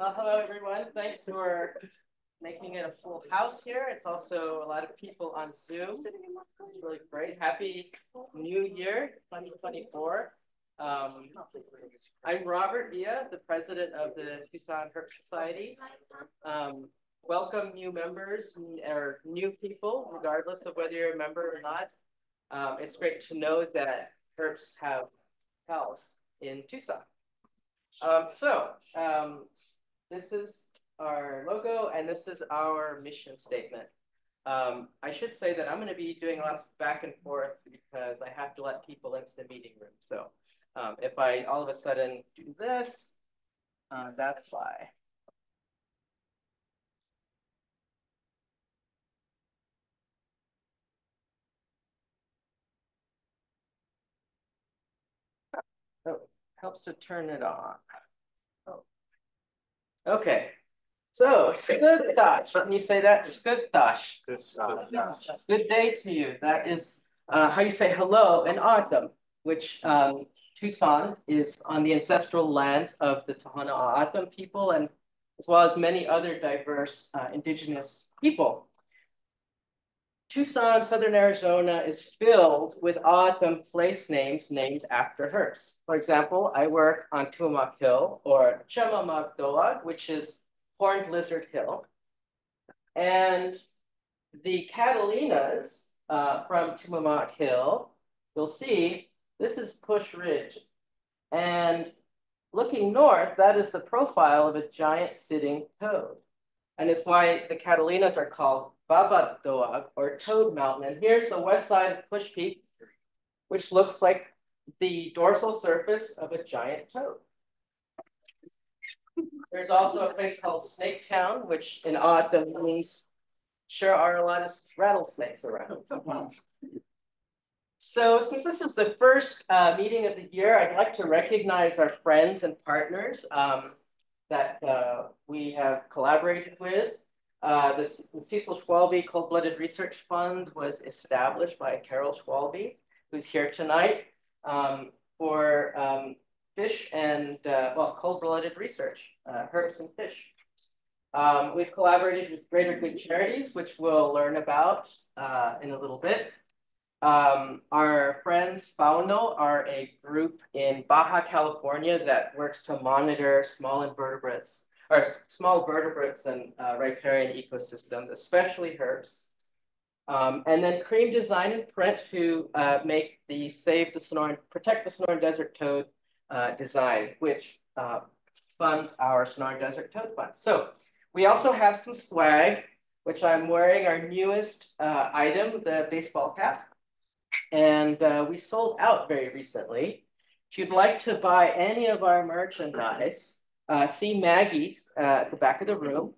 Uh, hello, everyone. Thanks for making it a full house here. It's also a lot of people on Zoom. It's really great. Happy New Year, 2024. Um, I'm Robert Villa, the president of the Tucson Herp Society. Um, welcome new members or new people, regardless of whether you're a member or not. Um, it's great to know that herps have pals in Tucson. Um, so um, this is our logo and this is our mission statement. Um, I should say that I'm going to be doing lots of back and forth because I have to let people into the meeting room. So um, if I all of a sudden do this, uh, that's why. Oh, helps to turn it on. Okay. So, skugdash. Let me say that. Skugdash. Good day to you. That is uh, how you say hello in O'odham, which um, Tucson is on the ancestral lands of the Tohono O'odham people and as well as many other diverse uh, indigenous people. Tucson, Southern Arizona is filled with O'odham place names named after hers. For example, I work on Tumamoc Hill or Chamamagdoag, which is Horned Lizard Hill. And the Catalinas uh, from Tumamoc Hill, you'll see this is Push Ridge. And looking north, that is the profile of a giant sitting toad. And it's why the Catalinas are called Babagdoag or Toad Mountain. And here's the west side of Push Peak, which looks like the dorsal surface of a giant toad. There's also a place called Snake Town, which in O'odham means sure are a lot of rattlesnakes around. So since this is the first uh, meeting of the year, I'd like to recognize our friends and partners um, that uh, we have collaborated with. Uh, this, the Cecil Schwalbe Cold-Blooded Research Fund was established by Carol Schwalbe, who's here tonight, um, for um, fish and, uh, well, cold-blooded research, uh, herps and fish. Um, we've collaborated with Greater Good Charities, which we'll learn about uh, in a little bit. Um, our friends Fauno are a group in Baja California that works to monitor small invertebrates or small vertebrates and uh, riparian ecosystems, especially herps. Um, and then Cream Design and Print who uh, make the Save the Sonoran, Protect the Sonoran Desert Toad uh, design, which uh, funds our Sonoran Desert Toad Fund. So we also have some swag, which I'm wearing our newest uh, item, the baseball cap. And uh, we sold out very recently. If you'd like to buy any of our merchandise, uh, see Maggie uh, at the back of the room,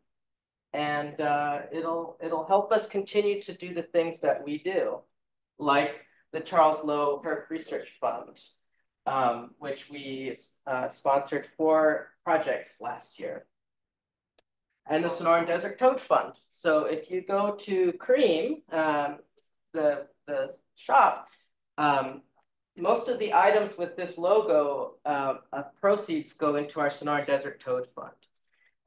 and uh, it'll it'll help us continue to do the things that we do, like the Charles Lowe Herp Research Fund, um, which we uh, sponsored four projects last year, and the Sonoran Desert Toad Fund. So if you go to Cream, um, the the shop, um, most of the items with this logo uh, uh, proceeds go into our Sonoran Desert Toad Fund.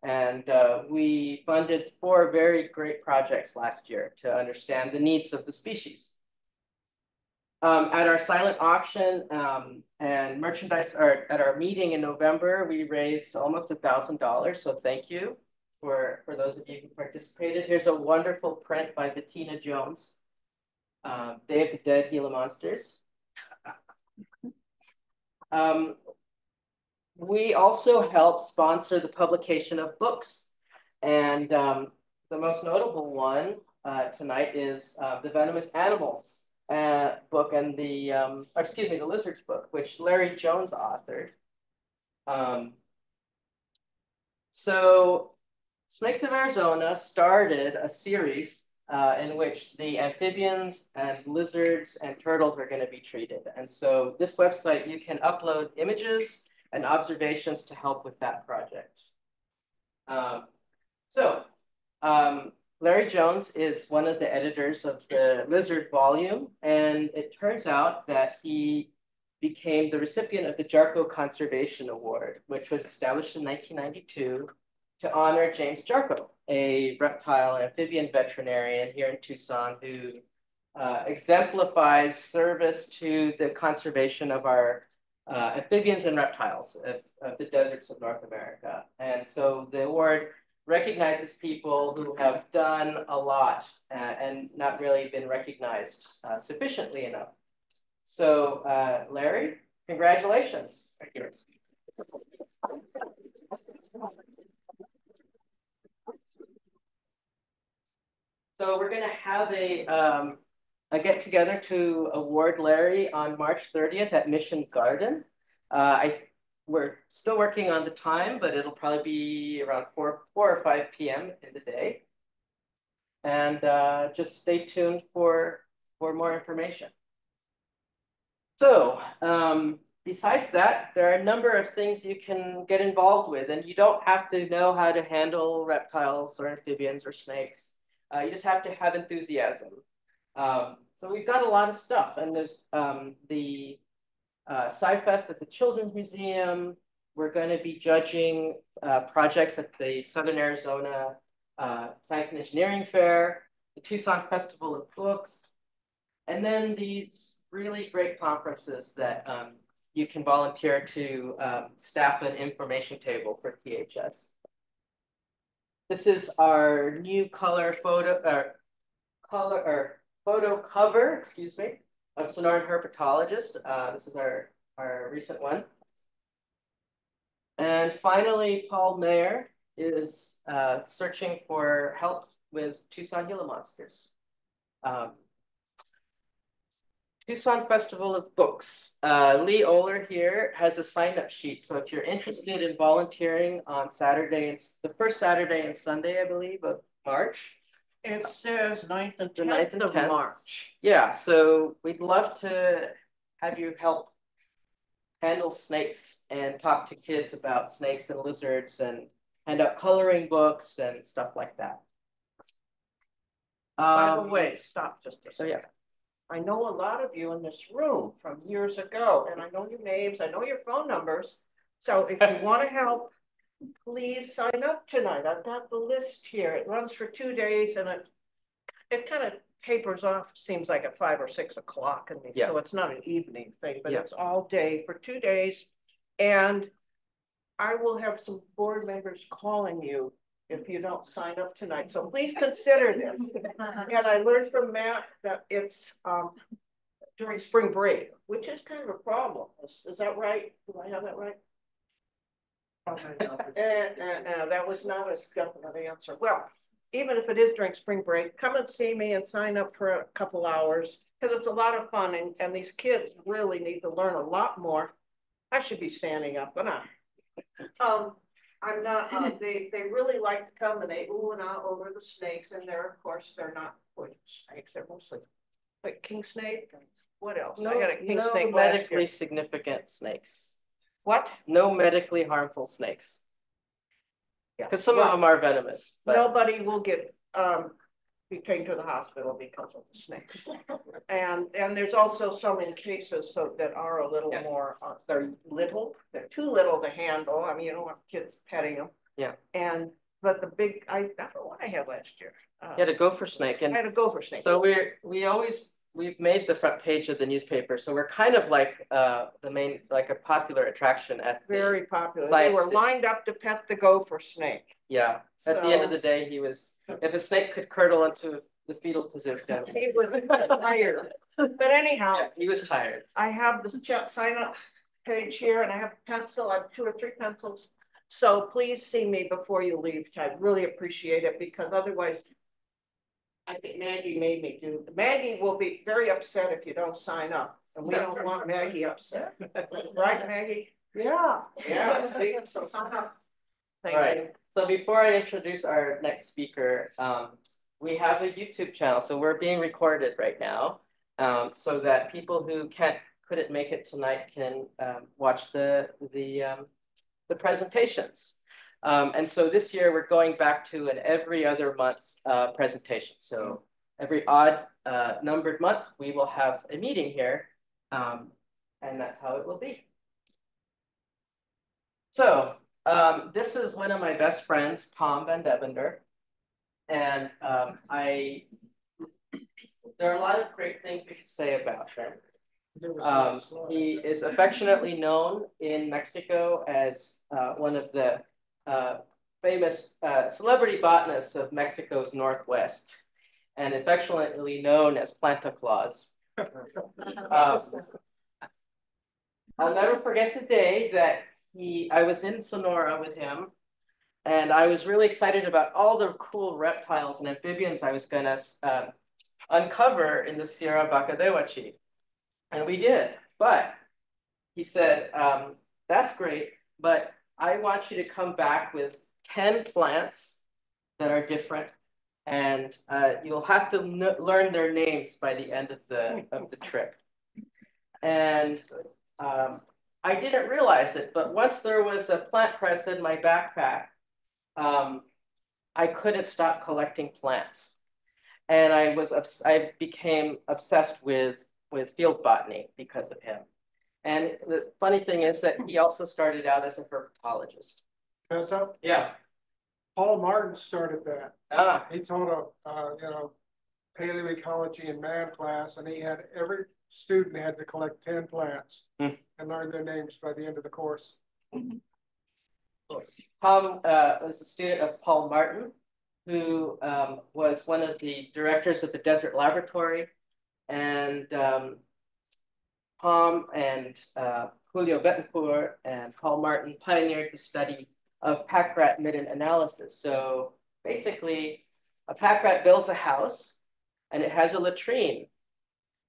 And uh, we funded four very great projects last year to understand the needs of the species. Um, at our silent auction um, and merchandise, at our meeting in November, we raised almost a thousand dollars. So thank you for, for those of you who participated. Here's a wonderful print by Bettina Jones, uh, Day of the Dead Gila Monsters. Um, we also help sponsor the publication of books. And um, the most notable one uh, tonight is uh, The Venomous Animals uh, book and the, um, excuse me, the Lizards book, which Larry Jones authored. Um, so Snakes of Arizona started a series uh, in which the amphibians and lizards and turtles are going to be treated. And so this website, you can upload images and observations to help with that project. Um, so um, Larry Jones is one of the editors of the lizard volume, and it turns out that he became the recipient of the Jarchow Conservation Award, which was established in 1992 to honor James Jarchow, a reptile and amphibian veterinarian here in Tucson who uh, exemplifies service to the conservation of our uh, amphibians and reptiles of, of, the deserts of North America. And so the award recognizes people who have done a lot uh, and not really been recognized uh, sufficiently enough. So uh, Larry, congratulations. Thank you. So we're going to have a um, a get together to award Larry on March 30th at Mission Garden. Uh, I we're still working on the time, but it'll probably be around four four or five p.m. in the day. And uh, just stay tuned for for more information. So um, besides that, there are a number of things you can get involved with, and you don't have to know how to handle reptiles or amphibians or snakes. Uh, you just have to have enthusiasm. Um, so we've got a lot of stuff, and there's um, the uh, SciFest at the Children's Museum. We're going to be judging uh, projects at the Southern Arizona uh, Science and Engineering Fair, the Tucson Festival of Books, and then these really great conferences that um, you can volunteer to um, staff an information table for THS. This is our new color photo, uh, color or photo cover, excuse me, of Sonoran Herpetologist. Uh, this is our, our recent one. And finally, Paul Mayer is uh, searching for help with Tucson Gila monsters. Um, Tucson Festival of Books. Uh, Lee Oler here has a sign-up sheet. So if you're interested in volunteering on Saturday and the first Saturday and Sunday, I believe, of March. It says 9th and 10th, 9th and 10th of March. Yeah, so we'd love to have you help handle snakes and talk to kids about snakes and lizards and hand out coloring books and stuff like that. Um, By the um, way, stop just a second. Oh, yeah. I know a lot of you in this room from years ago, and I know your names, I know your phone numbers. So if you want to help, please sign up tonight. I've got the list here. It runs for two days and it it kind of tapers off, seems like at five or six o'clock. And yeah. so it's not an evening thing, but yeah. it's all day for two days. And I will have some board members calling you if you don't sign up tonight. So please consider this. and I learned from Matt that it's um, during spring break, which is kind of a problem. Is, is that right? Do I have that right? Oh, uh, that was not a definite answer. Well, even if it is during spring break, come and see me and sign up for a couple hours because it's a lot of fun and, and these kids really need to learn a lot more. I should be standing up, but I'm, um, I'm not, uh, they, they really like to come and they ooh and ah over the snakes and they're, of course, they're not poison snakes. They're mostly like king snake. What else? No, I got a king no snake medically significant snakes. What? No medically harmful snakes. Yeah. Because some yeah. of them are venomous. But... Nobody will get um, be taken to the hospital because of the snakes. and and there's also some in cases so that are a little yeah. more. Uh, they're little. They're too little to handle. I mean, you don't want kids petting them. Yeah. And but the big, I, I don't know what I had last year. Uh, you had a gopher snake, and I had a gopher snake. So we're we always we've made the front page of the newspaper, so we're kind of like uh, the main, like a popular attraction at very popular. They were lined up to pet the gopher snake. Yeah. At the end of the day, he was. If a snake could curdle into the fetal position, he was tired. But anyhow, yeah, he was tired. I have this sign up page here, and I have a pencil. I have two or three pencils. So please see me before you leave. I really appreciate it because otherwise I think Maggie made me do. Maggie will be very upset if you don't sign up, and we don't want Maggie upset, right, Maggie? Yeah. Yeah. See, so somehow. Thank right. You. So before I introduce our next speaker, um, we have a YouTube channel. So we're being recorded right now, um, so that people who can't couldn't make it tonight can um, watch the the um, the presentations. Um, and so this year we're going back to an every other month uh, presentation. So every odd uh, numbered month, we will have a meeting here um, and that's how it will be. So Um, this is one of my best friends, Tom Van Devender. And um, I, there are a lot of great things we could say about him. Um, he is affectionately known in Mexico as uh, one of the uh, famous uh, celebrity botanists of Mexico's Northwest and affectionately known as Planta Claus. Um, I'll never forget the day that he, I was in Sonora with him and I was really excited about all the cool reptiles and amphibians I was gonna uh, uncover in the Sierra Bacadehuachi. And we did, but he said, um, that's great, but I want you to come back with 10 plants that are different and uh, you'll have to learn their names by the end of the, of the trip. And um, I didn't realize it, but once there was a plant press in my backpack, um, I couldn't stop collecting plants. And I was I became obsessed with with field botany because of him. And the funny thing is that he also started out as a herpetologist. Tessa? Yeah. Paul Martin started that. Ah. He taught a, uh, you know, paleoecology and man class, and he had every student had to collect 10 plants mm. and learn their names by the end of the course. Tom uh, was a student of Paul Martin, who um, was one of the directors of the Desert Laboratory. And um, Tom and uh, Julio Betancourt and Paul Martin pioneered the study of pack rat midden analysis. So basically, a pack rat builds a house and it has a latrine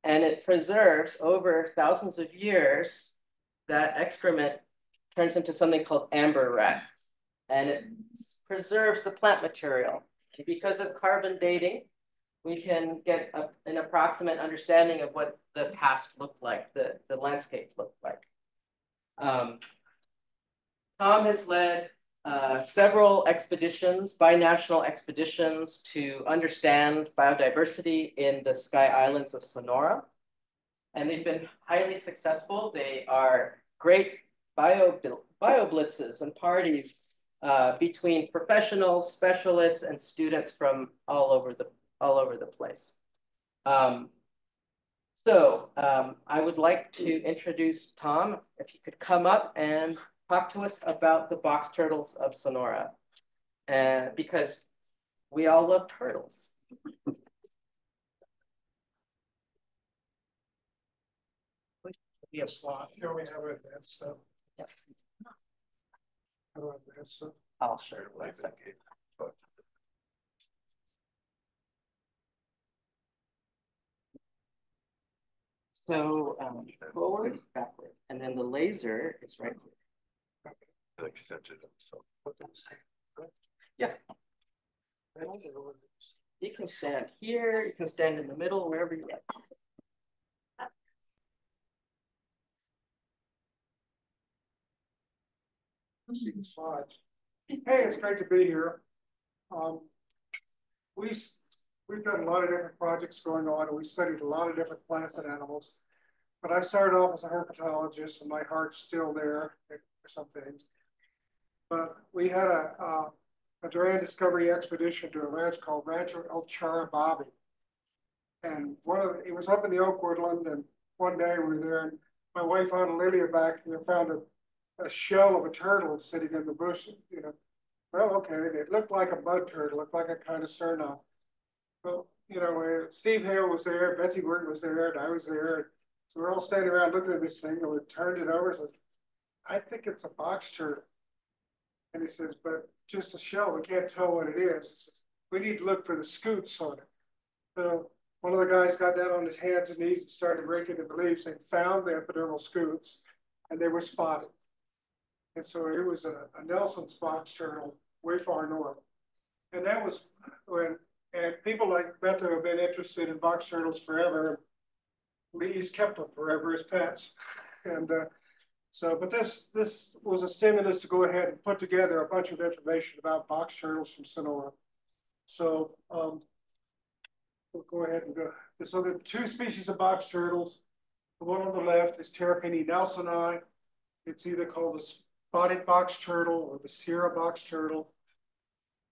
and it preserves over thousands of years that excrement turns into something called amberat and it preserves the plant material. Because of carbon dating, we can get a, an approximate understanding of what the past looked like, the, the landscape looked like. Um, Tom has led uh, several expeditions, binational expeditions to understand biodiversity in the Sky Islands of Sonora. And they've been highly successful. They are great bio, bio blitzes and parties uh, between professionals, specialists, and students from all over the all over the place. Um, so um, I would like to introduce Tom. If you could come up and talk to us about the box turtles of Sonora, and because we all love turtles. A slot. Here we have it. That's stuff. Yep. I'll share it with So um, forward, backward, and then the laser is right here. Like center them, so. Yeah. You can stand here, you can stand in the middle, wherever you like. see the slides. Hey, it's great to be here. Um, we, we've got a lot of different projects going on, and we studied a lot of different plants and animals. But I started off as a herpetologist, and my heart's still there for some things. But we had a, uh, a Duran Discovery expedition to a ranch called Rancho El Chairababi. And one of the, it was up in the oak woodland, and one day we were there, and my wife found Lilia back and found a a shell of a turtle sitting in the bush, you know. Well, okay, it looked like a mud turtle, looked like a Kinosternon. Well, you know, uh, Steve Hale was there, Betsy Burton was there, and I was there. So we're all standing around looking at this thing, and we turned it over. So I think it's a box turtle. And he says, but just a shell, we can't tell what it is. Says, we need to look for the scutes on it. So one of the guys got down on his hands and knees and started raking the leaves and found the epidermal scutes, and they were spotted. And so it was a, a Nelson's box turtle way far north. And that was when, and people like Beto have been interested in box turtles forever. Lee's kept them forever as pets. And uh, so, but this this was a stimulus to go ahead and put together a bunch of information about box turtles from Sonora. So um, we'll go ahead and go. So there are two species of box turtles. The one on the left is Terrapene nelsoni. It's either called the spotted box turtle or the Sierra box turtle.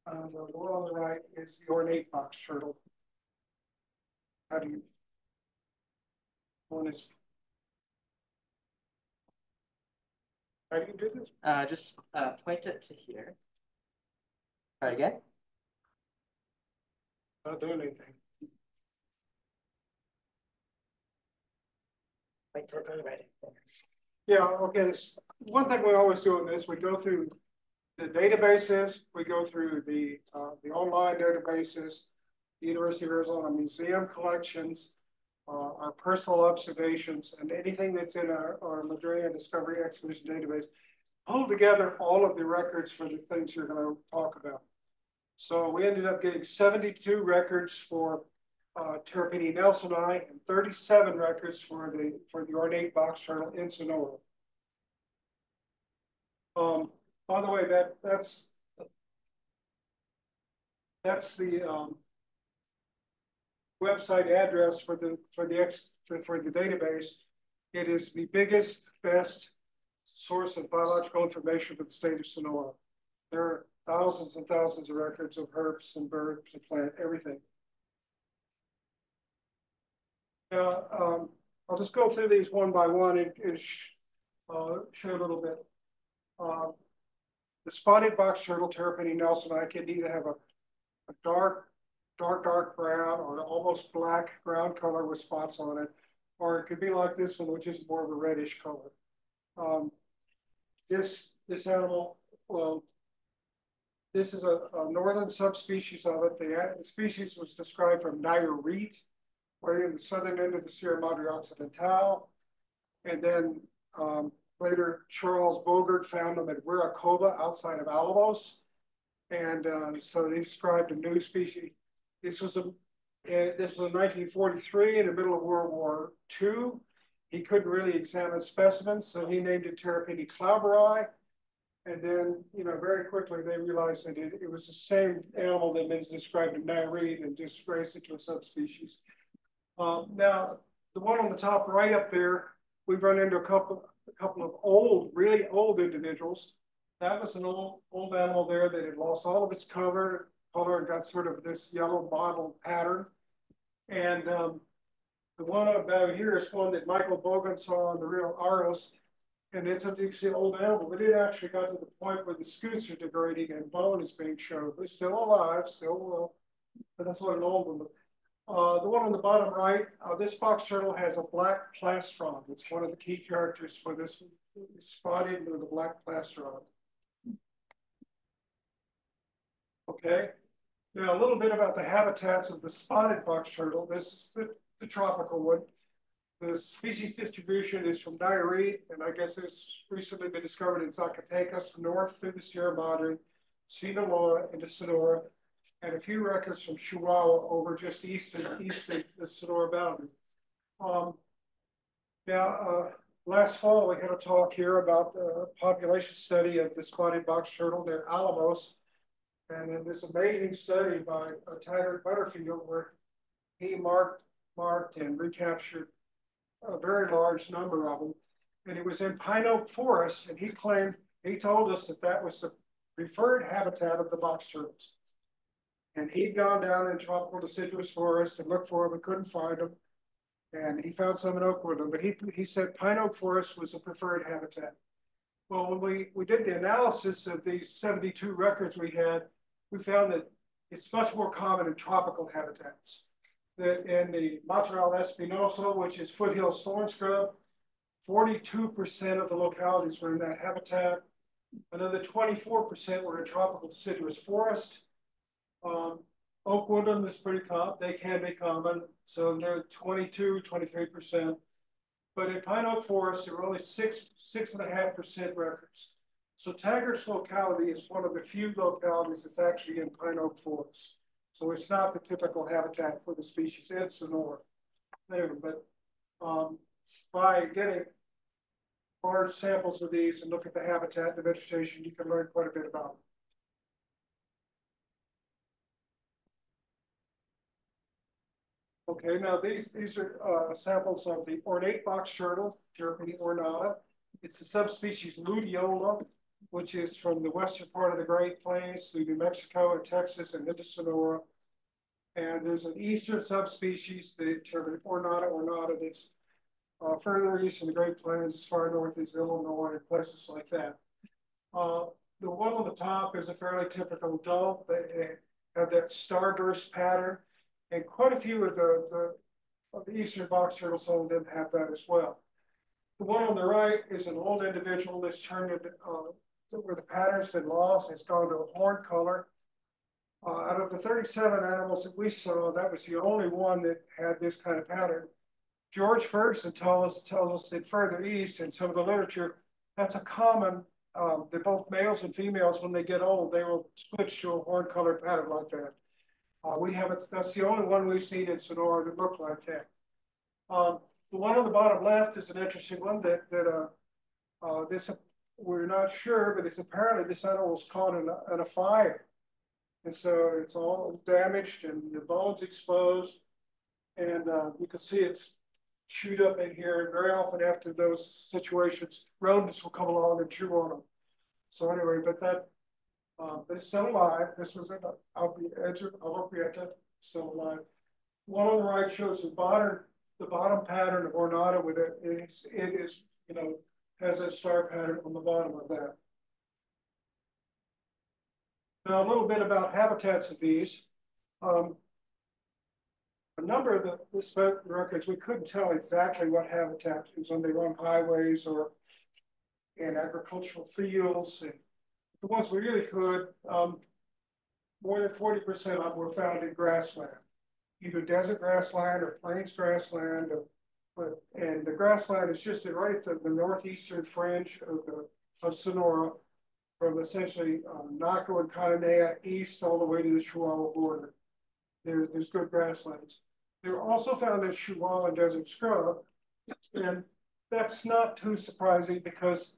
Uh, the one on the right is the ornate box turtle. How do you? One is. How do you do this? Uh, just, uh, point it to here. Try again. Not doing anything. Point to the right. Yeah, okay, this, one thing we always do in this, we go through the databases, we go through the, uh, the online databases, the University of Arizona Museum collections, uh, our personal observations, and anything that's in our, our Madrean Discovery Expedition database, pull together all of the records for the things you're gonna talk about. So we ended up getting seventy-two records for uh, Terrapene nelsoni and thirty-seven records for the, for the ornate box turtle in Sonora. Um, by the way, that, that's that's the, um, website address for the, for the ex, for, the database. It is the biggest, best source of biological information for the state of Sonora. There are thousands and thousands of records of herps and birds and plant, everything. Now, um, I'll just go through these one by one and, and sh uh, show a little bit. Um, the spotted box turtle, Terrapene nelsoni, can either have a, a dark, dark, dark brown or almost black ground color with spots on it, or it could be like this one, which is more of a reddish color. Um, this this animal, well, this is a, a northern subspecies of it. The, species was described from Nayarit, way in the southern end of the Sierra Madre Occidental. And then um, later, Charles Bogert found them at Güirocoba outside of Alamos. And uh, so they described a new species. This was a uh, this was in 1943 in the middle of World War II. He couldn't really examine specimens, so he named it Terrapene klauberi. And then, you know, very quickly they realized that it, it was the same animal that had been described in Nayarit and just raised it to a subspecies. Um, now, the one on the top right up there, we've run into a couple, a couple of old, really old individuals. That was an old, old animal there that had lost all of its cover, color and got sort of this yellow bottle pattern. And um, the one about here is one that Michael Bogan saw on the Rio Aros. And it's a you see old animal, but it actually got to the point where the scutes are degrading and bone is being shown. It's still alive, still well, but that's what an old one. Uh, the one on the bottom right, uh, this box turtle has a black plastron. It's one of the key characters for this spotted with a black plastron. Okay, now a little bit about the habitats of the spotted box turtle. This is the, the tropical one. The species distribution is from Nayarit, and I guess it's recently been discovered in Zacatecas, north through the Sierra Madre, Sinaloa, into Sonora, and a few records from Chihuahua over just east of, east of the Sonora boundary. Um, now, uh, last fall, we had a talk here about the population study of the spotted box turtle near Alamos. And in this amazing study by uh, Taggart Butterfield, where he marked, marked and recaptured a very large number of them. And it was in Pine Oak Forest, and he claimed, he told us that that was the preferred habitat of the box turtles. And he'd gone down in tropical deciduous forest and looked for them and couldn't find them. And he found some in Oakwood, but he, he said pine oak forest was the preferred habitat. Well, when we, we did the analysis of these 72 records we had, we found that it's much more common in tropical habitats. That in the Matorral espinoso, which is foothills thorn scrub, 42% of the localities were in that habitat. Another 24% were in tropical deciduous forest. Um, oak woodland is pretty common. They can be common. So they're 22, 23%. But in pine oak forest, there were only six, six and a half percent records. So Taggart's locality is one of the few localities that's actually in pine oak forests. So it's not the typical habitat for the species in Sonora. But um, by getting large samples of these and look at the habitat and the vegetation, you can learn quite a bit about them. Okay, now these these are uh, samples of the ornate box turtle, Terrapene ornata. It's the subspecies luteola. Which is from the western part of the Great Plains through New Mexico and Texas and into Sonora. And there's an eastern subspecies, the term ornata ornata, that's uh, further east in the Great Plains, as far north as Illinois and places like that. Uh, the one on the top is a fairly typical adult. They have that starburst pattern. And quite a few of the, the of the eastern box turtles, some of them have that as well. The one on the right is an old individual that's turned into, uh, where the pattern's been lost, it's gone to a horn color. Uh, out of the 37 animals that we saw, that was the only one that had this kind of pattern. George Ferguson tells us, tells us that further east in some of the literature, that's a common, um, that both males and females, when they get old, they will switch to a horn color pattern like that. Uh, we haven't, that's the only one we've seen in Sonora that looked like that. Um, the one on the bottom left is an interesting one that, that, uh, uh, this, we're not sure, but it's apparently this animal was caught in a, in a fire. And so it's all damaged and the bones exposed. And, uh, you can see it's chewed up in here. And very often after those situations, rodents will come along and chew on them. So anyway, but that, uh, but it's still alive. This was at, the edge of Albuquerque, still alive. One on the right shows the bottom, the bottom pattern of ornata with it. It's, it is, you know, has a star pattern on the bottom of that. Now, a little bit about habitats of these. Um, a number of the, the records, we couldn't tell exactly what habitat is when they run highways or in agricultural fields. And the ones we really could, um, more than 40% of them were found in grassland, either desert grassland or plains grassland. Or, but, and the grassland is just right at the, the northeastern fringe of, the, of Sonora, from essentially um, Naco and Cananea east all the way to the Chihuahua border. There, there's good grasslands. They're also found in Chihuahua desert scrub, and that's not too surprising because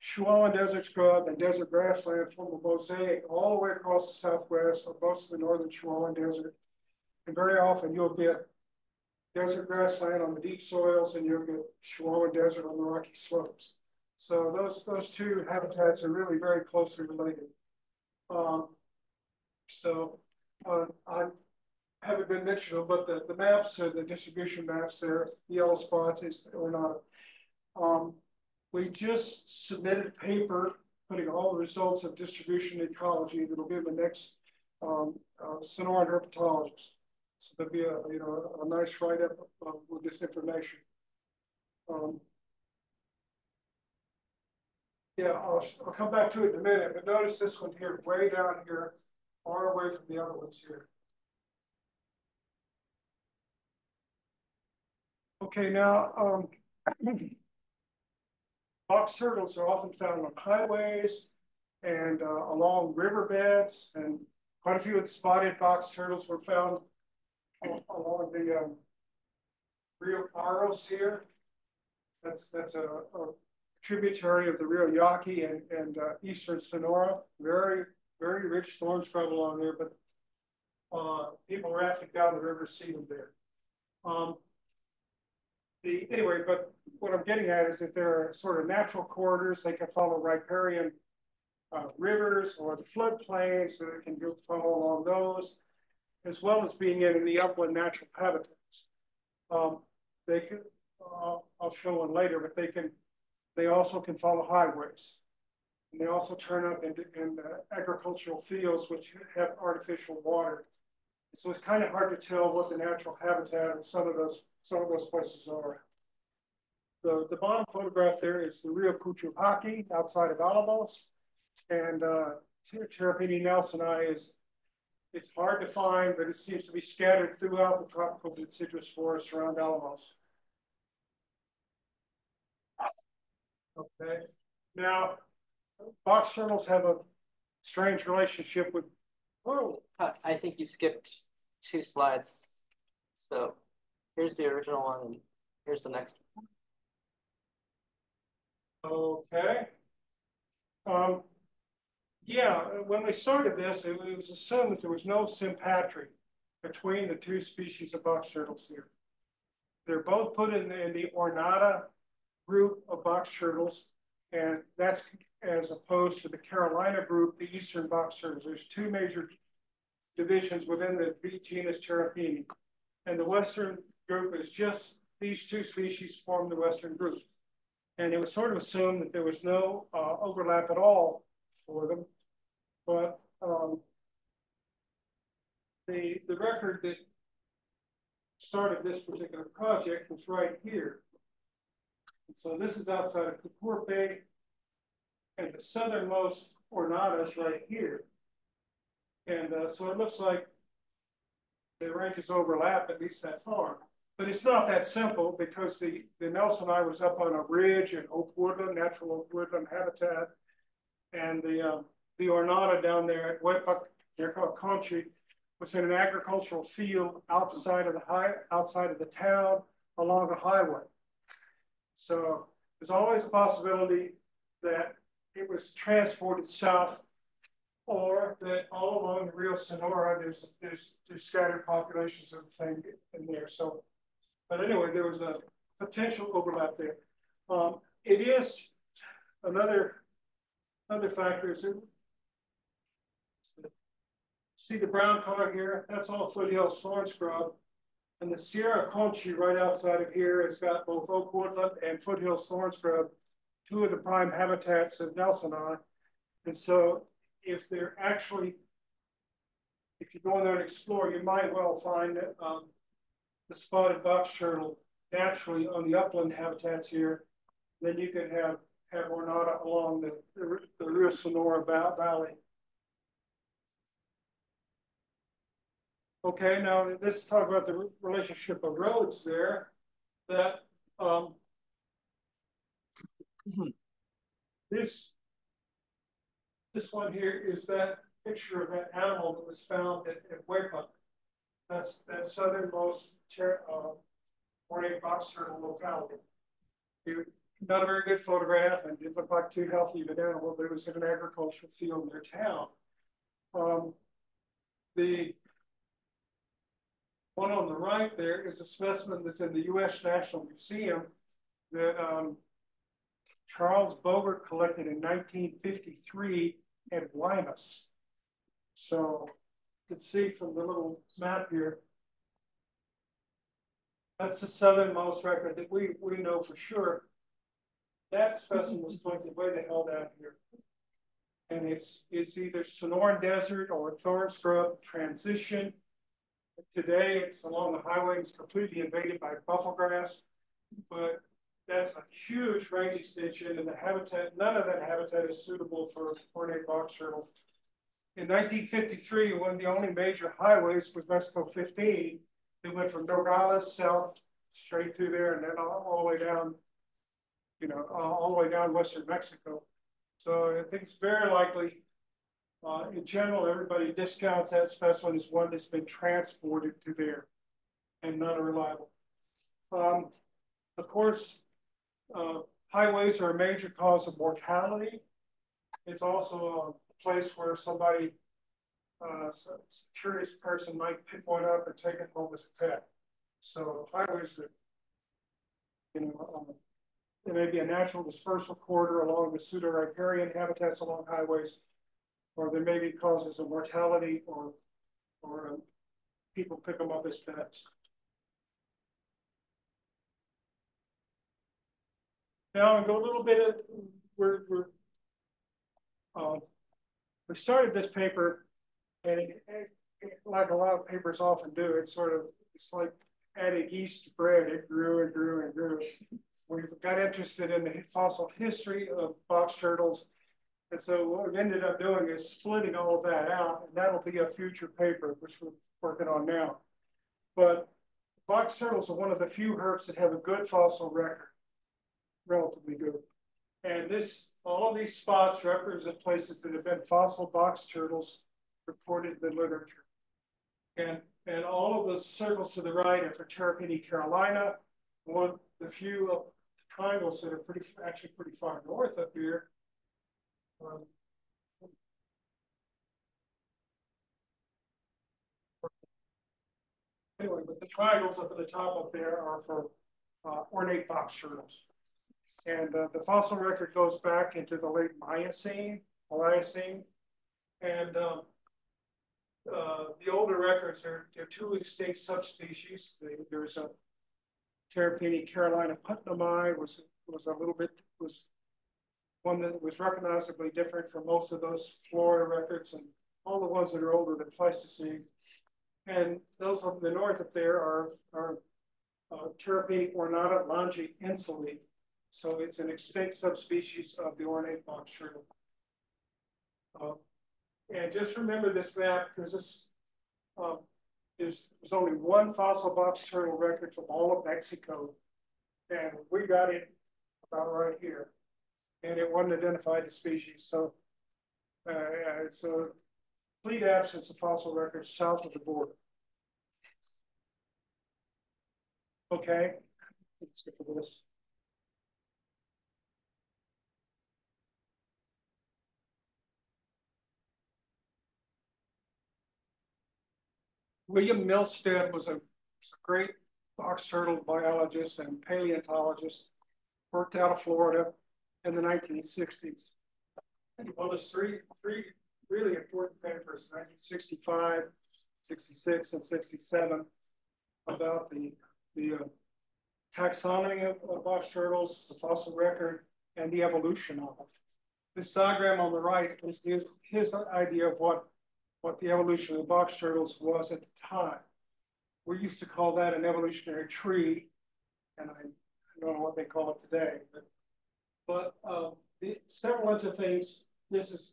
Chihuahua desert scrub and desert grassland form a mosaic all the way across the southwest of most of the northern Chihuahua desert. And very often you'll get desert grassland on the deep soils and you'll get Chihuahua desert on the rocky slopes. So those, those two habitats are really very closely related. Um, so uh, I haven't been mentioned, but the, the maps, are the distribution maps there, the yellow spots is or not. Um, we just submitted a paper putting all the results of distribution ecology that'll be in the next um, uh, Sonoran herpetologist. So there'll be a you know a, nice write up uh, with this information. Um, yeah, I'll, I'll come back to it in a minute, but notice this one here, way down here, far away from the other ones here. Okay, now um, Box turtles are often found on highways and uh, along riverbeds, and quite a few of the spotted box turtles were found along the um, Rio Paros here. That's that's a, a, tributary of the Rio Yaqui and, and uh, eastern Sonora. Very, very rich thorn scrub along there, but uh, people rafting down the river see them there. Um, the anyway, but what I'm getting at is that there are sort of natural corridors, they can follow riparian uh, rivers or the floodplains, so they can go follow along those, as well as being in the upland natural habitats. Um, they can, uh, I'll show one later, but they can, they also can follow highways. And they also turn up in, in uh, agricultural fields which have artificial water. So it's kind of hard to tell what the natural habitat of some of those some of those places are. The, the bottom photograph there is the Rio Cuchujaqui outside of Alamos. And uh, Terrapene nelsoni is, it's hard to find, but it seems to be scattered throughout the tropical deciduous forest around Alamos. Okay, now box turtles have a strange relationship with. Oh, I think you skipped two slides. So Here's the original one, and here's the next one. Okay. Um, yeah, when we started this, it was assumed that there was no sympatry between the two species of box turtles here. They're both put in the, in the ornata group of box turtles, And that's as opposed to the Carolina group, the eastern box turtles. There's two major divisions within the B genus Terrapene. And the western group is just these two species form the western group. And it was sort of assumed that there was no uh, overlap at all for them. But um, the, the record that started this particular project was right here. So this is outside of Kapur Bay, and the southernmost Ornata is right here. And uh, so it looks like the ranges overlap at least that far. But it's not that simple because the, the Nelsoni was up on a ridge in oak woodland, natural oak woodland habitat. And the um, the Ornata down there at they're called country, was in an agricultural field outside of the high outside of the town along a highway. So there's always a possibility that it was transported south or that all along the Rio Sonora, there's, there's, there's scattered populations of the thing in there. So, but anyway, there was a potential overlap there. Um, it is another, another factor is see the brown color here? That's all foothill thorn scrub. And the Sierra Aconchi right outside of here has got both oak woodland and foothill thorn scrub, two of the prime habitats of Nelsoni. And so if they're actually, if you go in there and explore, you might well find um, the spotted box turtle naturally on the upland habitats here. Then you could have, have Ornata along the, the, the Rio Sonora Valley. Okay, now let's talk about the relationship of roads there. That um, this this one here is that picture of that animal that was found at, at Huépac. That's that southernmost uh, ornate box turtle locality. It, not a very good photograph and it looked like too healthy of an animal, but it was in an agricultural field near town. Um, the one on the right there is a specimen that's in the U.S. National Museum that um, Charles Bogert collected in 1953 at Guaymas. So you can see from the little map here, that's the southernmost record that we, we know for sure. That specimen was collected way the hell down here. And it's it's either Sonoran Desert or Thorn Scrub transition Today, it's along the highway, it's completely invaded by buffelgrass, but that's a huge range extension and the habitat, none of that habitat is suitable for ornate box turtle. In 1953, one of the only major highways was Mexico 15. It went from Nogales south straight through there and then all, all the way down, you know, all, all the way down western Mexico. So I think it's very likely uh, in general, everybody discounts that specimen as one that's been transported to there and not reliable. Um, of course, uh, highways are a major cause of mortality. It's also a place where somebody, uh, a curious person might pick one up and take it home as a pet. So highways are, you know, um, there may be a natural dispersal corridor along the pseudo-riparian habitats along highways or there may be causes of mortality or, or um, people pick them up as pets. Now I go a little bit of, we're, we're uh, we started this paper and it, it, like a lot of papers often do, it's sort of, it's like adding yeast to bread. It grew and grew and grew. We got interested in the fossil history of box turtles and so what we ended up doing is splitting all of that out, and that'll be a future paper, which we're working on now. But box turtles are one of the few herps that have a good fossil record, relatively good. And this, all of these spots represent places that have been fossil box turtles reported in the literature. And, and all of the circles to the right are for Terrapene, Carolina. One, of the few triangles that are pretty, actually pretty far north up here anyway, but the triangles up at the top up there are for uh, ornate box turtles. And uh, the fossil record goes back into the late Miocene, Pliocene. And um, uh, the older records are, are two extinct subspecies. The- There's a Terrapene Carolina putnami was, was a little bit, was one that was recognizably different from most of those Florida records and all the ones that are older than Pleistocene. And those up in the north up there are, are uh, ornata longi insulae. So it's an extinct subspecies of the ornate box turtle. Uh, and just remember this map because this, um, there's, there's only one fossil box turtle record from all of Mexico. And we got it about right here. And it wasn't identified as species, so. Uh, uh, it's a complete absence of fossil records south of the border. Okay, let's get to this. William Milstead was a, was a great box turtle biologist and paleontologist, worked out of Florida in the nineteen sixties. He published three, three really important papers, 1965, 66, and sixty-seven about the, the uh, taxonomy of, of box turtles, the fossil record, and the evolution of them. This diagram on the right is his, his idea of what, what the evolution of the box turtles was at the time. We used to call that an evolutionary tree, and I, I don't know what they call it today, but but uh, the, several other things. This is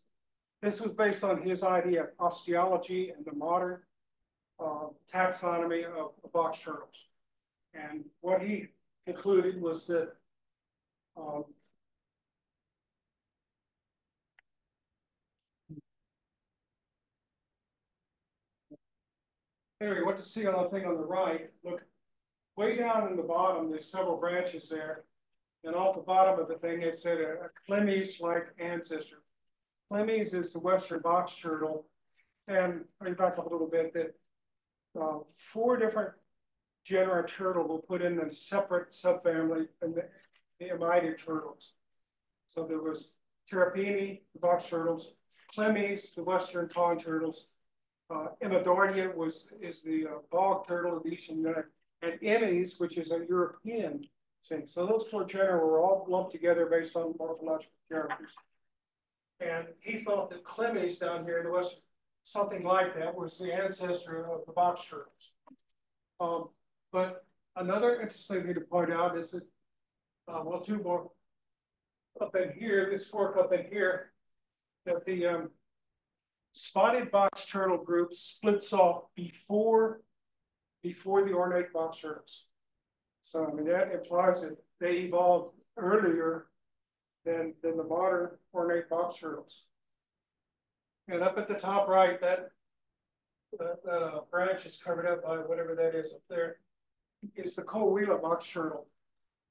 this was based on his idea of osteology and the modern uh, taxonomy of, of box turtles. And what he concluded was that um, Anyway, what to see on the thing on the right, look, way down in the bottom, there's several branches there. And off the bottom of the thing, it said a, a Clemmys-like ancestor. Clemmys is the western box turtle. And I back up a little bit that uh, four different genera turtle will put in a separate subfamily the, the Emydid turtles. So there was Terrapene, the box turtles, Clemmys, the western pond turtles, uh, Emydoidea was is the uh, bog turtle of the eastern United, and Emys, which is a European So those four genera were all lumped together based on morphological characters. And he thought that Clemmys down here in the west, something like that, was the ancestor of the box turtles. Um, but another interesting thing to point out is that, uh, well, two more up in here, this fork up in here, that the um, spotted box turtle group splits off before, before the ornate box turtles. So I mean, that implies that they evolved earlier than, than the modern ornate box turtles. And up at the top right, that, that, uh, branch is covered up by whatever that is up there. It's the Coahuila box turtle.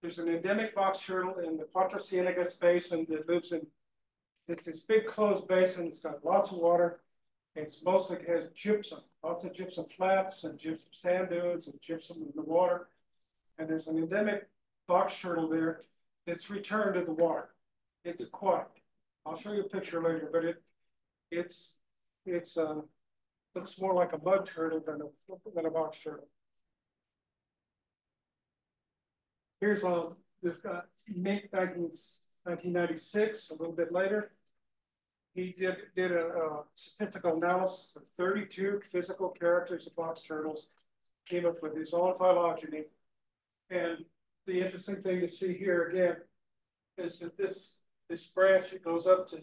There's an endemic box turtle in the Cuatro Ciénegas Basin that lives in, it's this big closed basin. It's got lots of water. It's mostly it has gypsum, lots of gypsum flats and gypsum sand dunes and gypsum in the water. And there's an endemic box turtle there that's returned to the water. It's aquatic. I'll show you a picture later, but it it's it's uh looks more like a mud turtle than a than a box turtle. Here's a got May 1996, a little bit later. He did did a, a statistical analysis of 32 physical characters of box turtles, came up with his own phylogeny. And the interesting thing to see here again is that this this branch that goes up to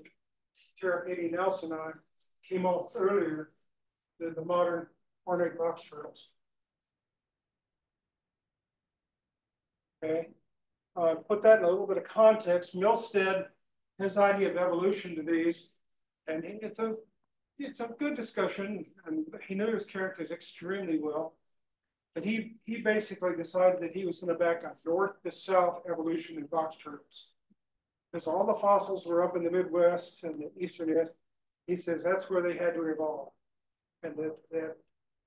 Terrapene nelsoni came off earlier than the modern ornate box turtles. Okay, uh, put that in a little bit of context. Milstead, his idea of evolution to these, and it's a it's a good discussion, and he knew his characters extremely well. But he he basically decided that he was going to back up north to south evolution in box turtles because all the fossils were up in the Midwest and the Eastern West. He says that's where they had to evolve. And that, that,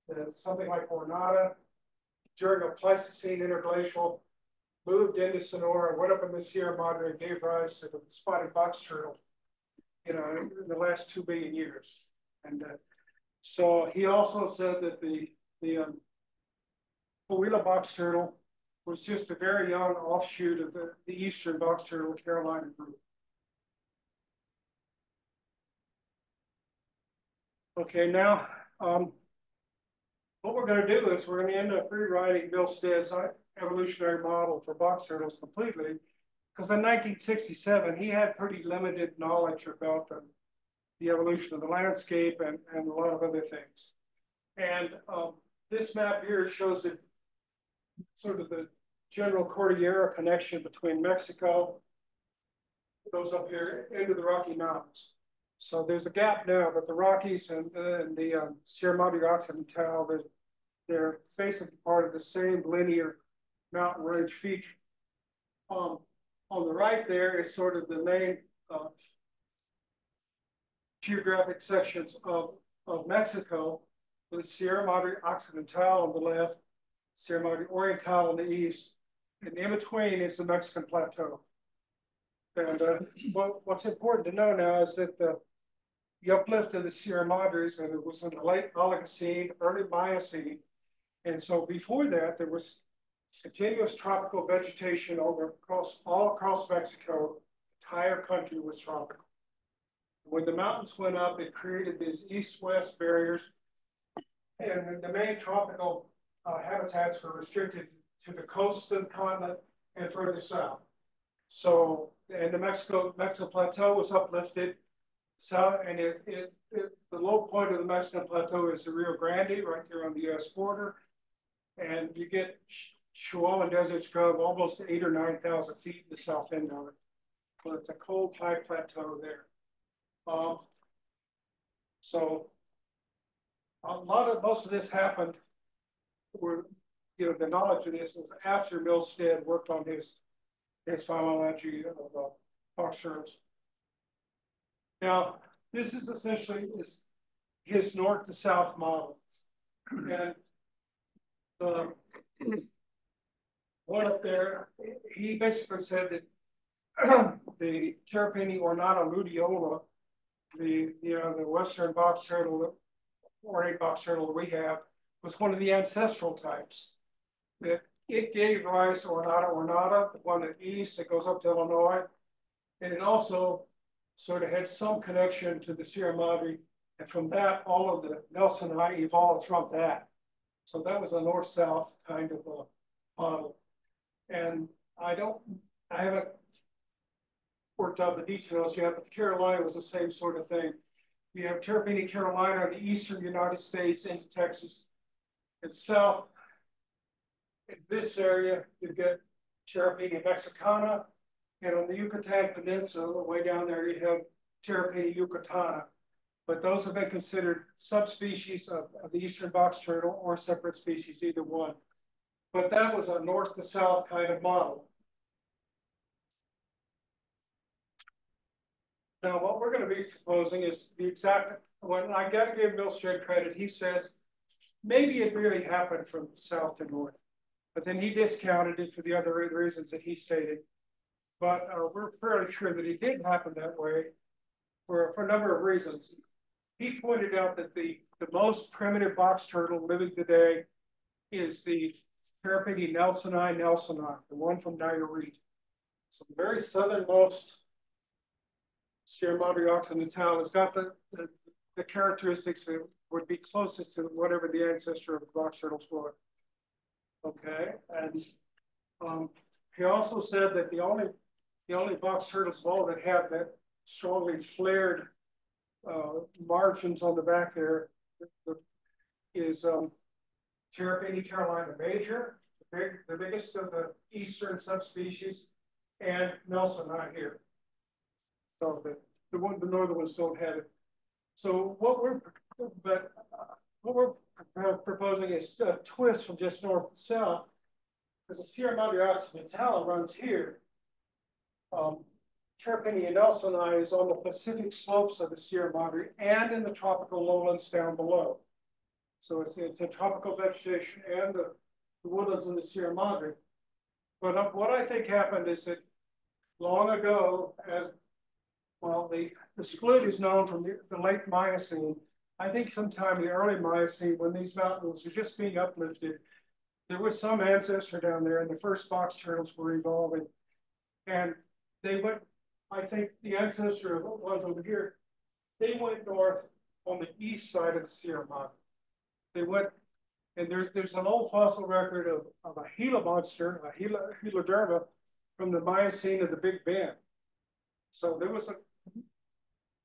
that something like Ornata during a Pleistocene interglacial moved into Sonora, went up in the Sierra Madre, and gave rise to the spotted box turtle. You know, in the last two billion years. And uh, so he also said that the, the um. Coahuila box turtle was just a very young offshoot of the, the eastern box turtle Carolina group. Okay, now, um. What we're gonna do is we're gonna end up rewriting Milstead's uh, evolutionary model for box turtles completely. Because in nineteen sixty-seven, he had pretty limited knowledge about the, the evolution of the landscape and, and a lot of other things. And, um, this map here shows it sort of the general Cordillera connection between Mexico goes up here into the Rocky Mountains. So there's a gap now, but the Rockies and, and the um, Sierra Madre Occidental, they're, they're basically part of the same linear mountain range feature. Um, on the right there is sort of the main uh, geographic sections of, of Mexico, with Sierra Madre Occidental on the left, Sierra Madre Oriental in the east, and in between is the Mexican plateau. And uh, what, what's important to know now is that the, the uplift of the Sierra Madres, and it was in the late Oligocene, early Miocene. And so before that, there was continuous tropical vegetation over across all across Mexico. The entire country was tropical. When the mountains went up, it created these east-west barriers. And the main tropical uh, habitats were restricted to the coast of the continent and further south. So, and the Mexico Mexico plateau was uplifted south, and it, it, it the low point of the Mexican plateau is the Rio Grande, right there on the U.S. border, and you get Chihuahuan Desert Scrub almost eight or nine thousand feet in the south end of it. But it's a cold, high plateau there. Um, so a lot of most of this happened were you know the knowledge of this was after Milstead worked on his his phylogeny of uh, box turtles. Now, this is essentially his, his north to south model. And the one up there, he basically said that the Terrapene ornata luteola, the you know the western box turtle, ornate box turtle we have, was one of the ancestral types. That it gave rise to ornata ornata, the one at east that goes up to Illinois, and it also sort of had some connection to the Sierra Madre, and from that, all of the Nelsoni evolved from that. So that was a north-south kind of a model. And I don't, I haven't worked out the details yet, but the Carolina was the same sort of thing. You have Terrapene, Carolina, the eastern United States into Texas. South, in this area, you get Terrapene mexicana, and on the Yucatan Peninsula, way down there, you have Terrapene yucatana. But those have been considered subspecies of, of the eastern box turtle or separate species, either one. But that was a north to south kind of model. Now, what we're going to be proposing is the exact, when I got to give Bill Milstead credit, he says, maybe it really happened from south to north, but then he discounted it for the other reasons that he stated. But uh, we're fairly sure that it did happen that way for, for a number of reasons. He pointed out that the, the most primitive box turtle living today is the Terrapene nelsoni nelsoni, the one from Nayarit. So the very southernmost Sierra Madre Occidental has got the, the, the characteristics that would be closest to whatever the ancestor of the box turtles were. Okay, and um, he also said that the only the only box turtles of all that have that strongly flared uh, margins on the back there is um, Terrapene Carolina Major, the, big, the biggest of the eastern subspecies, and Nelsoni here. So the, the one, the northern ones don't have it. So what we're, but uh, what we're proposing is a twist from just north to south, because the Sierra Madre Occidental runs here. Um, Terrapene and is on the Pacific slopes of the Sierra Madre and in the tropical lowlands down below. So it's, it's a tropical vegetation and the, the woodlands in the Sierra Madre. But uh, what I think happened is that long ago, as, well, the, the split is known from the, the late Miocene. I think sometime in the early Miocene, when these mountains were just being uplifted, there was some ancestor down there and the first box turtles were evolving. And they went, I think the ancestor of what was over here, they went north on the east side of the Sierra Madre. They went, and there's there's an old fossil record of, of a Gila monster, a Gila, Heloderma, from the Miocene of the Big Bend. So there was a,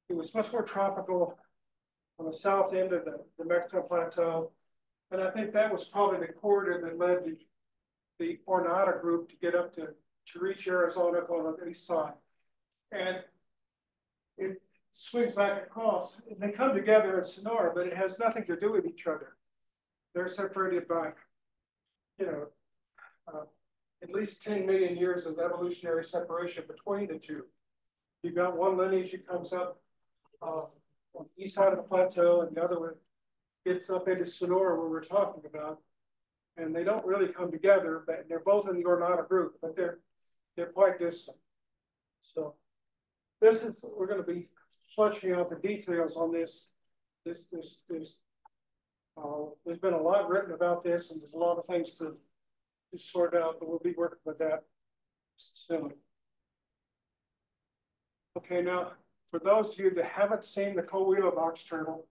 it was much more tropical on the south end of the, the Mexican Plateau. And I think that was probably the corridor that led the, the Ornata group to get up to, to reach Arizona on the east side. And it swings back across, and they come together in Sonora, but it has nothing to do with each other. They're separated by, you know, uh, at least 10 million years of evolutionary separation between the two. You've got one lineage that comes up uh, on the east side of the plateau, and the other one gets up into Sonora, where we're talking about. And they don't really come together, but they're both in the Ornata group, but they're they're quite distant. So this is we're going to be fleshing out the details on this. This this this. Uh, there's been a lot written about this, and there's a lot of things to, to sort out, but we'll be working with that soon. Okay, now for those of you that haven't seen the Coahuila box turtle,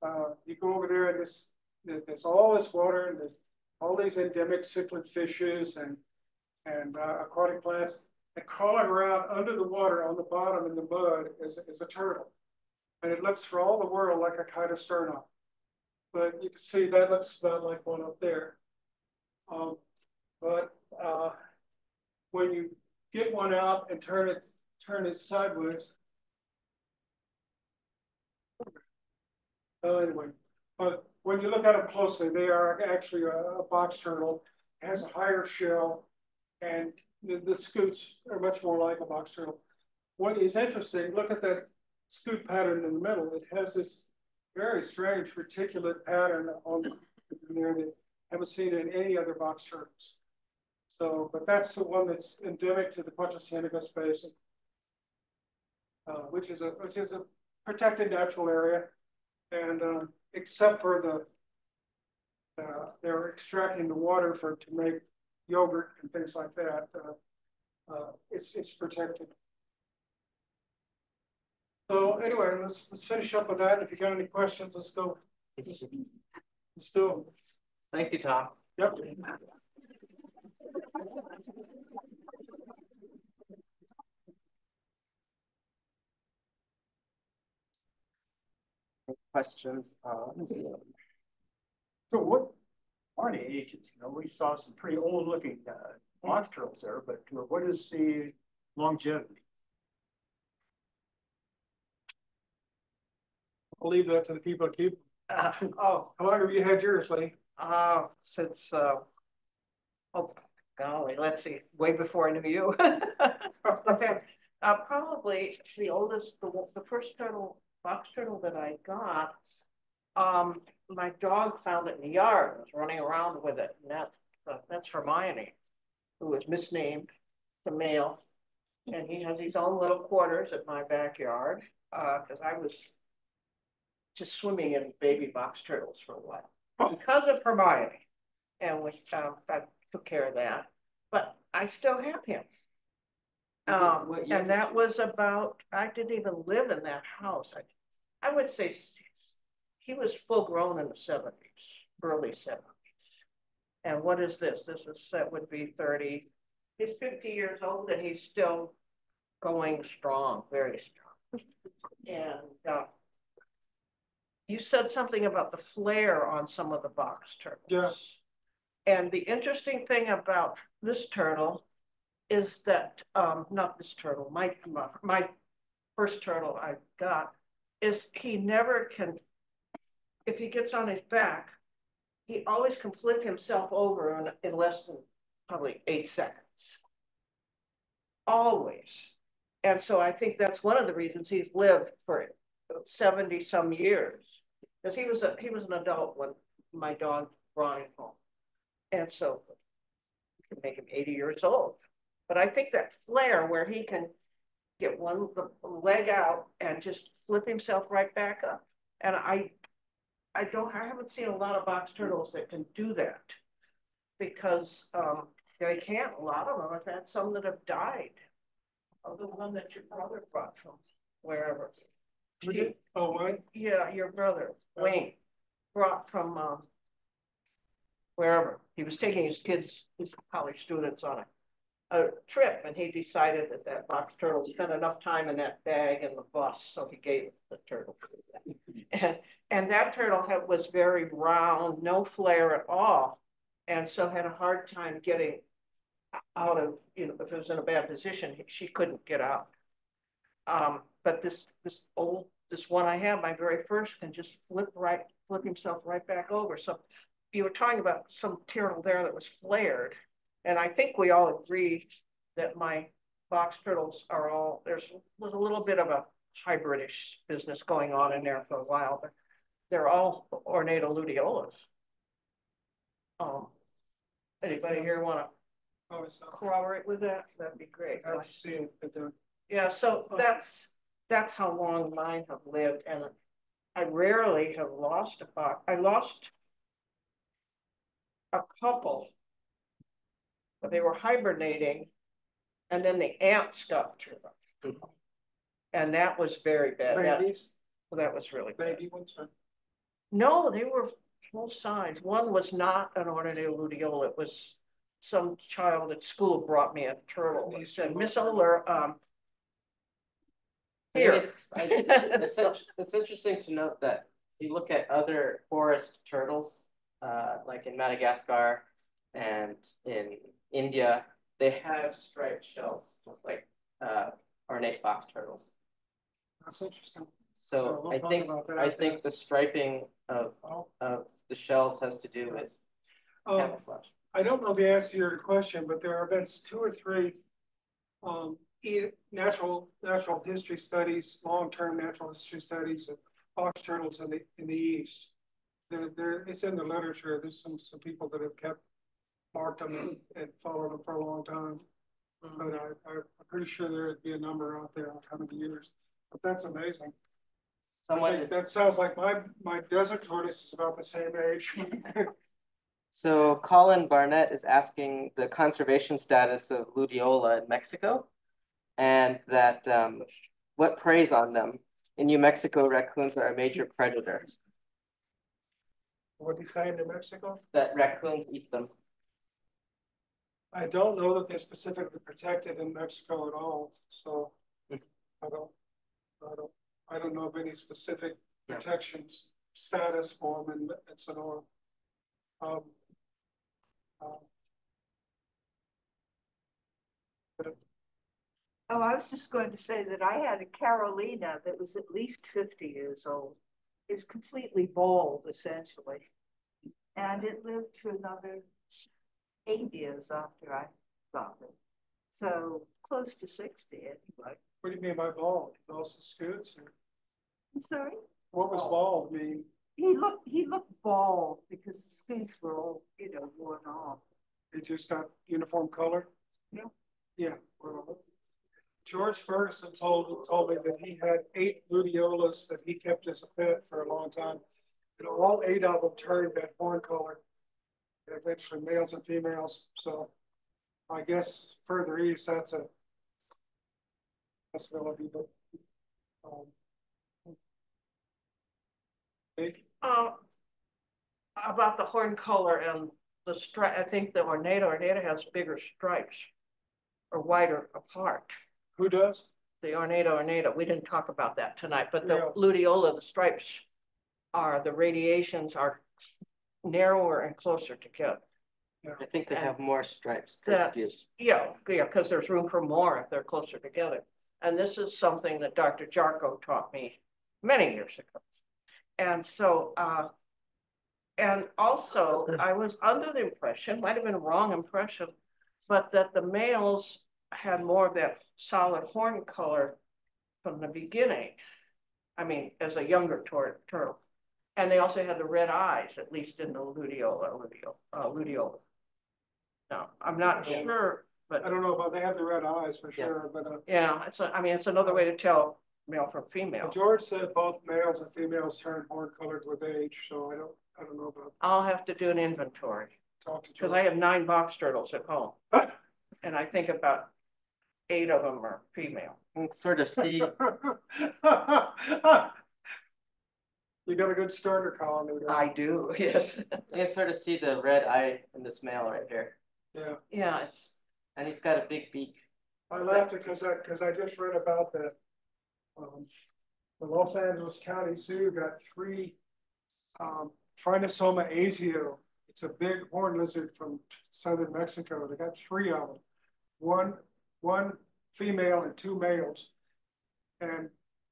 uh, you go over there and this, there's all this water and there's all these endemic cichlid fishes and, and uh, aquatic plants. And crawling around under the water on the bottom in the mud is, is a turtle. And it looks for all the world like a Kinosternon. But you can see that looks about like one up there. Um, but uh, when you get one out and turn it turn it sideways, Anyway, but when you look at them closely, they are actually a, a box turtle, has a higher shell, and the, the scutes are much more like a box turtle. What is interesting, look at that scute pattern in the middle. It has this very strange reticulate pattern on there that I haven't seen in any other box turtles. So, but that's the one that's endemic to the Punta Basin, uh, which is a which is a protected natural area. And um, except for the, uh, they're extracting the water for to make yogurt and things like that. Uh, uh, it's it's protected. So anyway, let's let's finish up with that. If you got any questions, let's go. Let's, let's do them. Thank you, Tom. Yep. Questions on So what are the ages? You know, we saw some pretty old looking uh, box turtles there, but what is the longevity? I'll leave that to the people to keep. Uh, oh, How long have you had yours, Lee? uh, since, uh, oh, golly, let's see, way before I knew you. Okay, uh, probably the oldest, the, the first turtle box turtle that I got, um, my dog found it in the yard, and was running around with it, and that, uh, that's Hermione, who was misnamed, the male, and he has his own little quarters at my backyard, uh, because I was just swimming in baby box turtles for a while, because of Hermione, and we, uh, I took care of that, but I still have him. Um, and that was about, I didn't even live in that house. I I would say six, he was full grown in the seventies, early seventies. And what is this? This is, that would be thirty, he's fifty years old and he's still going strong, very strong. And, uh, you said something about the flare on some of the box turtles. Yes. And the interesting thing about this turtle is that, um, not this turtle, my, my first turtle I got is he never can, if he gets on his back, he always can flip himself over in, in less than probably eight seconds. Always. And so I think that's one of the reasons he's lived for 70 some years. Because he was a he was an adult when my dog brought him home. And so you can make him eighty years old. But I think that flare where he can get one the leg out and just flip himself right back up. And I, I don't, I haven't seen a lot of box turtles that can do that. Because, um, they can't, a lot of them, I've had some that have died. Oh, the one that your brother brought from wherever. She- Oh, what? yeah, your brother, Wayne, brought from, um. Wherever, he was taking his kids, his college students on a. A trip and he decided that that box turtle spent enough time in that bag in the bus, so he gave the turtle. And, and that turtle had, was very round, no flare at all. And so had a hard time getting out of, you know, if it was in a bad position, she couldn't get out. Um, but this, this old, this one I have, my very first, can just flip right, flip himself right back over. So you were talking about some turtle there that was flared. And I think we all agree that my box turtles are all, there's, was a little bit of a hybridish business going on in there for a while, but they're all ornata luteolas. Um, anybody here wanna Oh, uh, corroborate with that? That'd be great. I have to see it, Yeah, so that's, that's how long mine have lived and I rarely have lost a box. I lost a couple. They were hibernating and then the ants got to them. And that was very bad. That, babies, that was really bad. baby ones, No, they were full size. One was not an ornate luteola. It was some child at school brought me a turtle. He said, Miss Oler, um. Here. It's, I- it's, such- it's interesting to note that you look at other forest turtles, uh, like in Madagascar and in India, they have striped shells, just like, uh, ornate box turtles. That's interesting. So we'll I think, I after. think the striping of, Oh, of the shells has to do with Um, camouflage. I don't know the answer to your question, but there have been two or three. Um, natural, natural history studies, long-term natural history studies of box turtles in the, in the east. There, there, it's in the literature, there's some, some people that have kept, marked them and, followed them for a long time. But I, I'm pretty sure there'd be a number out there on how many years, but that's amazing. Someone is, That sounds like my, my desert tortoise is about the same age. so Colin Barnett is asking the conservation status of Luteola in Mexico. And that, um, what preys on them? In New Mexico, raccoons are a major predator, What do you say in New Mexico? that raccoons eat them. I don't know that they're specifically protected in Mexico at all, so. I don't, I don't, I don't know of any specific Yeah. protections status for them in, in Sonora. Um. um, Oh, I was just going to say that I had a Carolina that was at least fifty years old. It was completely bald essentially. And it lived to another eight years after I got it. So close to sixty anyway. What do you mean by bald? Also scutes? or I'm sorry? What was bald mean? He looked, he looked bald because the scutes were all, you know, worn off. It just got uniform color? Yeah. Yeah, well. George Ferguson told, told me that he had eight luteolas that he kept as a pet for a long time. And all eight of them turned that horn color. It went from males and females, so I guess further east, that's a possibility, but. um, Uh, about the horn color and the stripe, I think the ornata, ornata has bigger stripes. Or wider apart, who does? the ornata, ornata, we didn't talk about that tonight, but the Yeah. luteola, the stripes. Are, the radiations are narrower and closer together. I think they have more stripes. That- Yeah, yeah, because there's room for more if they're closer together. And this is something that Dr. Jarchow taught me many years ago. And so, uh, and also I was under the impression, might have been a wrong impression, but that the males had more of that solid horn color from the beginning. I mean, as a younger tor- turtle. And they also had the red eyes, at least in the luteola, luteola, uh, luteola. No, I'm not Yeah. sure, but. I don't know about, they have the red eyes for Yeah. sure, but, uh, yeah, it's, a- I mean, it's another way to tell male from female. George said both males and females turn horn colored with age, so I don't, I don't know about, I'll have to do an inventory, talk to cause I have nine box turtles at home. And I think about eight of them are female. You sort of see, You got a good starter colony there. I do, yes. you can sort of see the red eye in this male right here. Yeah, Yeah, it's, And he's got a big beak. I laughed because I, because I just read about that. Um, the Los Angeles County Zoo got three, um, Phrynosoma asio. It's a big horned lizard from southern Mexico. They got three of them. One, one female and two males. And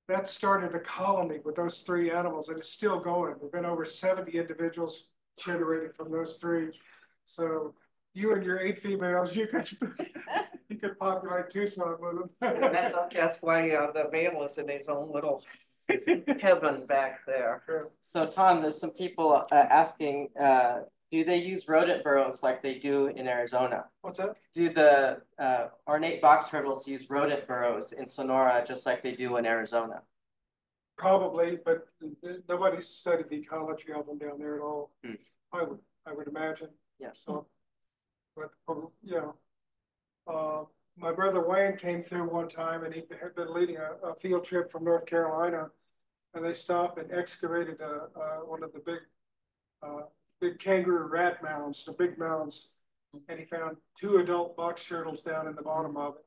that started a colony with those three animals and it's still going. There've been over seventy individuals generated from those three. So you and your eight females, you could, you could populate Tucson with them. that's, that's why, uh, the male is in his own little heaven back there. So Tom, there's some people uh, asking, uh, do they use rodent burrows like they do in Arizona? What's that? Do the uh, ornate box turtles use rodent burrows in Sonora just like they do in Arizona? Probably, but nobody's studied the ecology of them down there at all. Hmm. I would, I would imagine. Yeah. So, but, yeah. Uh, my brother Wayne came through one time and he had been leading a, a field trip from North Carolina. And they stopped and excavated, uh, uh, one of the big, uh, big kangaroo rat mounds, the big mounds. And he found two adult box turtles down in the bottom of it.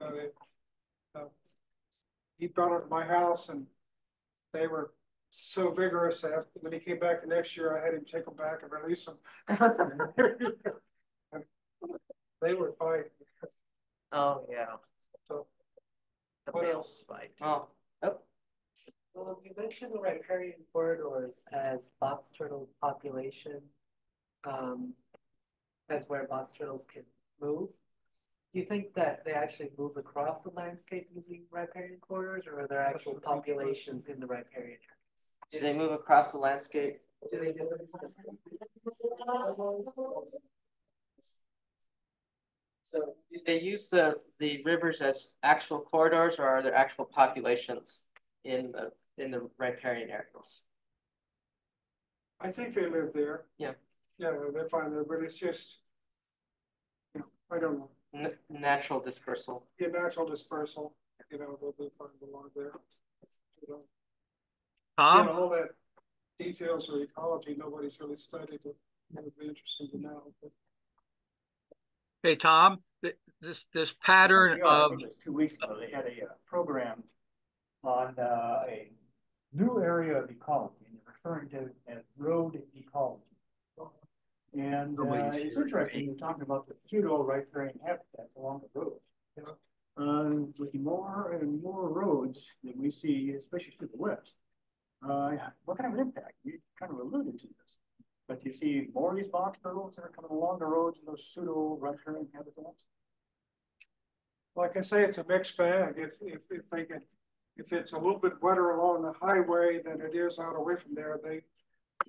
Uh, they, uh, He brought them to my house and they were so vigorous. I have, when he came back the next year, I had him take them back and release them. They were fine. Oh, yeah. So- The What males fight. Oh, oh, Well, you mentioned the riparian corridors as box turtle population. Um, as where box turtles can move. Do you think that they actually move across the landscape using riparian corridors, or are there actual populations in the riparian areas? do they move across the landscape? Do they just? So do they use the, the rivers as actual corridors or are there actual populations in the, in the riparian areas? I think they live there. Yeah. Yeah, they're fine there, but it's just. You know, I don't know, N- natural dispersal. yeah, natural dispersal, you know, they'll be fine along there. You know, Tom, and all that details of ecology, nobody's really studied it. It would be interesting to know. but- hey, Tom, this, this pattern Yeah, of, think two weeks ago, they had a uh, program on uh, a new area of ecology, and they're referring to it as road ecology. And uh, it's interesting, you're talking about the pseudo riparian habitat along the road. Uh, with more and more roads that we see, especially to the west. Uh, what kind of an impact? You kind of alluded to this. But you see more of these box turtles that are coming along the roads in those pseudo riparian habitats. Like I say, it's a mixed bag. If, if, if they can, if it's a little bit wetter along the highway than it is out away from there, they,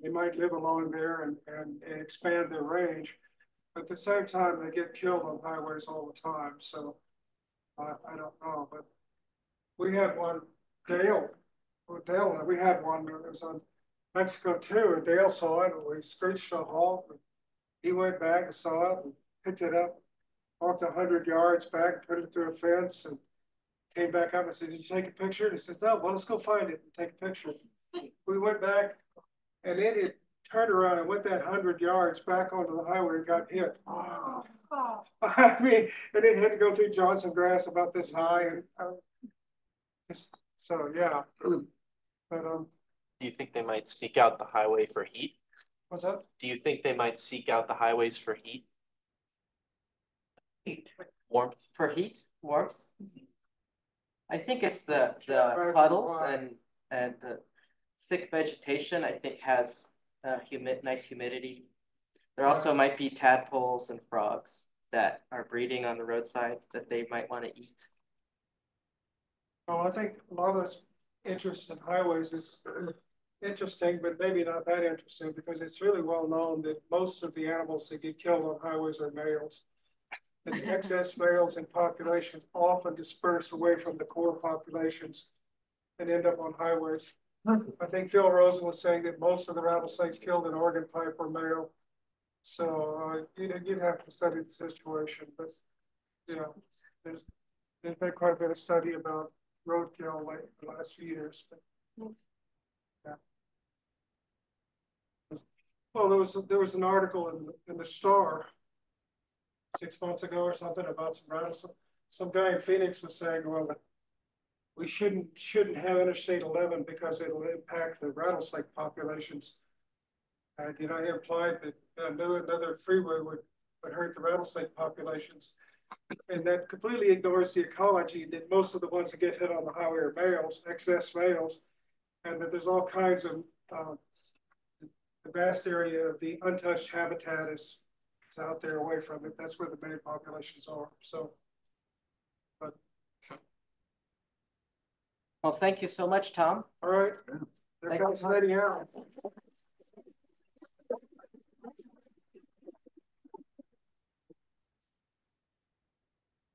they might live along there and, and, and expand their range. But at the same time, they get killed on highways all the time, so I, I don't know, but we had one, Dale, well, Dale, we had one that was on Mexico too, and Dale saw it, and we screeched a halt. and He went back and saw it and picked it up, walked a hundred yards back, put it through a fence and came back up and said, did you take a picture? And he says, no, well, let's go find it and take a picture. We went back and then it turned around and went that hundred yards back onto the highway and got hit. I mean, and it had to go through Johnson grass about this high and, uh, just, so, yeah. But, um, Do you think they might seek out the highway for heat? what's up? Do you think they might seek out the highways for heat, Heat. warmth? For heat, warmth? I think it's the, the puddles and, and the thick vegetation, I think has uh humid, nice humidity. There also might be tadpoles and frogs that are breeding on the roadside that they might want to eat. Well, I think a lot of this interest in highways is interesting, but maybe not that interesting, because it's really well known that most of the animals that get killed on highways are males. And the excess males in populations often disperse away from the core populations and end up on highways. I think Phil Rosen was saying that most of the rattlesnakes killed in Organ Pipe were male. So, uh, you'd, you'd have to study the situation, but, you know, there's, there's been quite a bit of study about roadkill like the last few years, but. Yeah. Well, there was, there was an article in, in the Star six months ago or something about some rattlesnake, some guy in Phoenix was saying, well, we shouldn't, shouldn't have Interstate eleven because it'll impact the rattlesnake populations. And, you know, he implied that uh, no- another freeway would, would hurt the rattlesnake populations. And that completely ignores the ecology that most of the ones that get hit on the highway are males, excess males. And that there's all kinds of, um, the vast area of the untouched habitat is, is out there away from it. That's where the main populations are, so. But, Well, thank you so much, Tom. all right, comes you. Out.